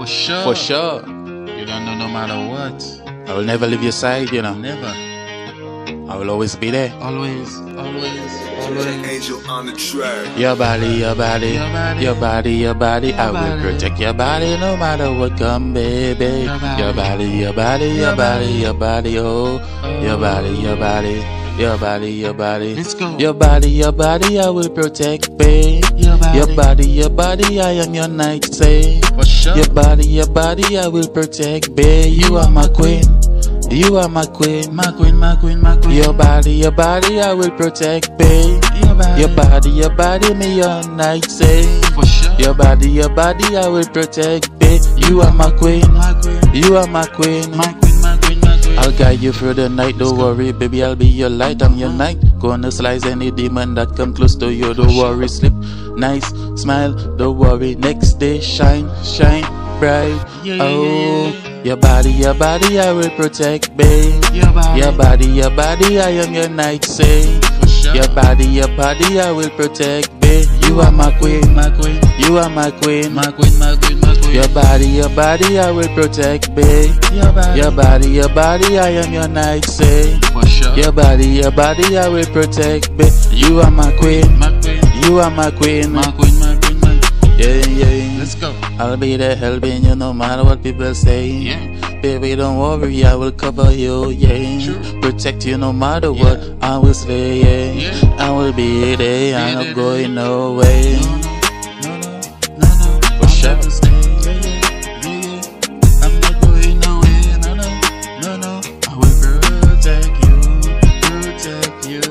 For sure. For sure. You don't know no matter what. I will never leave your side, you know. Never. I will always be there. Always, always, always. Angel on the track. Your body, your body, Your body. your body, your body. I Your will protect your body no matter what come, baby. Your body. Your body, your body, your Your body, body. your body, oh. Your body, your body, your body, your body. Let's go. Your body, your body, I will protect, babe. Your body. Your body, your body, I am your knight saint. Your body, I will protect, babe. You are my queen. You are my queen. My queen, my queen, my queen. Your body, your body, I will protect, babe. Your body. Your body, your body, me your knight saint. For sure. Your body, your body, I will protect, babe. You are my queen. My queen. You are my queen. My queen, my queen, my queen. I'll guide you through the night, don't worry, baby. I'll be your light, I'm your uh-huh. night. Gonna slice any demon that come close to you, don't worry. Sleep nice, smile, don't worry. Next day, shine, shine bright. Yeah, yeah, oh, yeah, your body, your body, I will protect, babe. Your body. Your body, your body, I am your knight saint. Sure. Your body, your body, I will protect, babe. You are my queen, My queen. you are my queen. My queen, my queen, my queen. Your body, your body, I will protect, babe. Your body. Your body, your body, I am your knight saint. Sure. Your body, your body, I will protect, babe. You are my queen, My queen. you are my queen. My queen, my queen, my queen. Yeah, yeah. Let's go. I'll be there helping you no matter what people say. Yeah. Baby, don't worry, I will cover you, yeah. True. Protect you no matter Yeah. what, I will stay, yeah. Yeah. I will be there, I'm not going nowhere. No, no, no, no. For I'm sure. never staying. Yeah, yeah, yeah, yeah. I'm not going nowhere. No, no, no, no. I will protect you, protect you.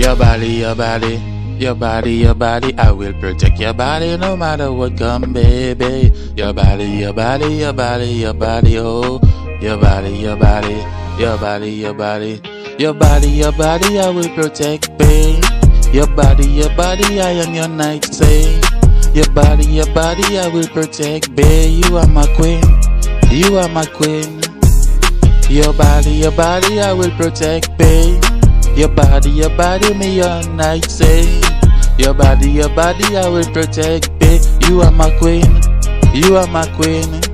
Your body, your body, your body, your body. I will protect your body no matter what come, baby. Your body, your body, your body, your body, oh. Your body, your body, your body, your body. Your body, your body, I will protect, babe. Your body, your body, I am your knight saint. Your body, your body, I will protect, babe. You are my queen, you are my queen. Your body, your body, I will protect, babe. Your body, your body, me your knight saint. Your body, your body, I will protect, babe. You are my queen, you are my queen.